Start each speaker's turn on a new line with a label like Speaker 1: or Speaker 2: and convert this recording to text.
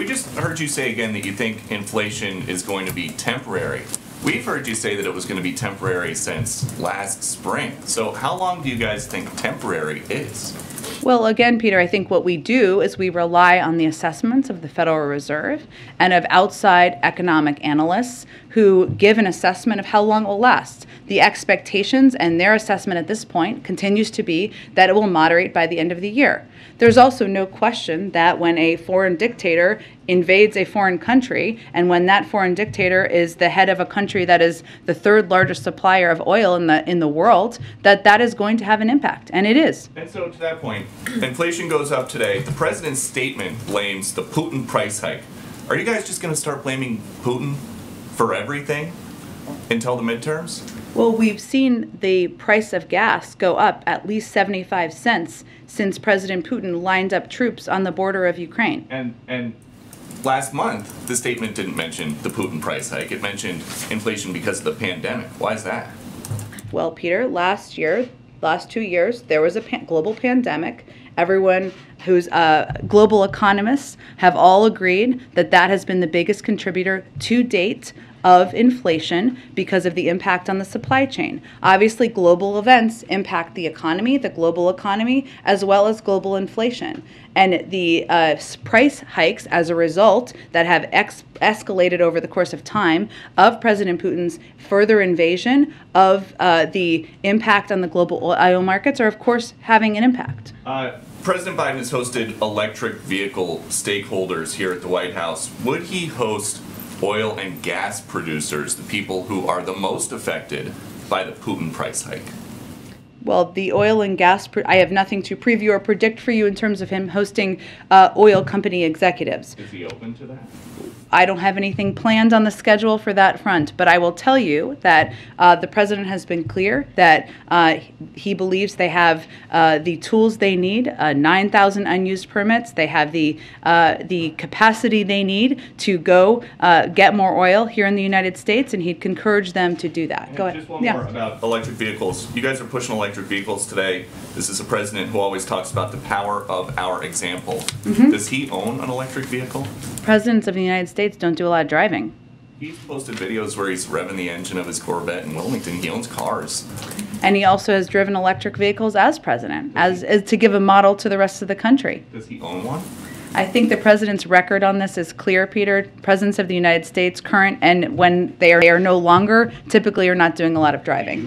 Speaker 1: We just heard you say again that you think inflation is going to be temporary. We've heard you say that it was going to be temporary since last spring. So how long do you guys think temporary is?
Speaker 2: Well, again, Peter, I think what we do is we rely on the assessments of the Federal Reserve and of outside economic analysts who give an assessment of how long it will last. The expectations and their assessment at this point continues to be that it will moderate by the end of the year. There's also no question that when a foreign dictator invades a foreign country and when that foreign dictator is the head of a country that is the third largest supplier of oil in the in the world, that that is going to have an impact, and it is.
Speaker 1: And so to that point, inflation goes up today. The president's statement blames the Putin price hike. Are you guys just going to start blaming Putin for everything until the midterms?
Speaker 2: Well, we've seen the price of gas go up at least 75 cents since President Putin lined up troops on the border of Ukraine.
Speaker 1: And and last month, the statement didn't mention the Putin price hike. It mentioned inflation because of the pandemic. Why is that?
Speaker 2: Well, Peter, last year, last two years, there was a pan- global pandemic. Everyone who's uh, global economists have all agreed that that has been the biggest contributor to date of inflation because of the impact on the supply chain. Obviously, global events impact the economy, the global economy, as well as global inflation. And the uh, price hikes as a result that have ex- escalated over the course of time of President Putin's further invasion of uh, the impact on the global oil markets are, of course, having an impact.
Speaker 1: Uh, President Biden has hosted electric vehicle stakeholders here at the White House. Would he host oil and gas producers, the people who are the most affected by the Putin price hike?
Speaker 2: Well, the oil and gas, pr- I have nothing to preview or predict for you in terms of him hosting uh, oil company executives.
Speaker 1: Is he open to that?
Speaker 2: I don't have anything planned on the schedule for that front, but I will tell you that uh, the president has been clear that uh, he believes they have uh, the tools they need, uh, 9,000 unused permits. They have the uh, the capacity they need to go uh, get more oil here in the United States, and he'd encourage them to do that. Go ahead.
Speaker 1: Just one
Speaker 2: Yeah.
Speaker 1: more about electric vehicles. You guys are pushing electric vehicles today. This is a president who always talks about the power of our example.
Speaker 2: Mm-hmm.
Speaker 1: Does he own an electric vehicle?
Speaker 2: Presidents of the United States don't do a lot of driving.
Speaker 1: He's posted videos where he's revving the engine of his Corvette in Wilmington. He owns cars.
Speaker 2: And he also has driven electric vehicles as president, as, as to give a model to the rest of the country.
Speaker 1: Does he own one?
Speaker 2: I think the president's record on this is clear, Peter. Presidents of the United States, current and when they are, they are no longer, typically are not doing a lot of driving.